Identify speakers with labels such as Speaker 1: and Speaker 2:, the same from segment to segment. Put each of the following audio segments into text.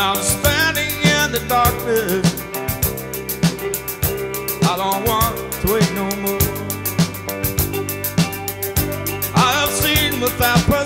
Speaker 1: I'm standing in the darkness. I don't want to wait no more. I've seen without.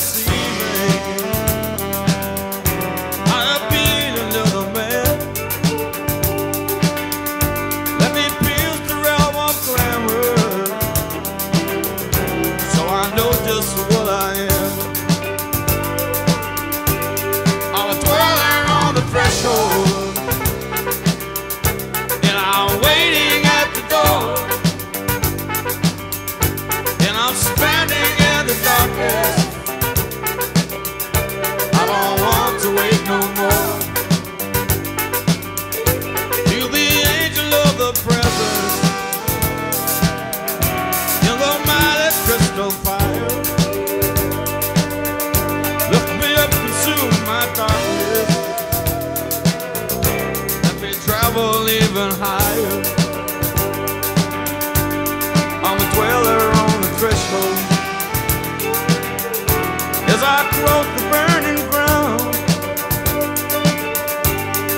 Speaker 1: cross the burning ground.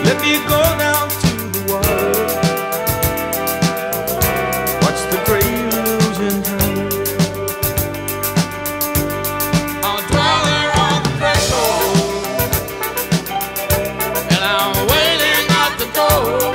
Speaker 1: Let me go down to the water. Watch the great illusion. I'll on the threshold, and I'm waiting at the door.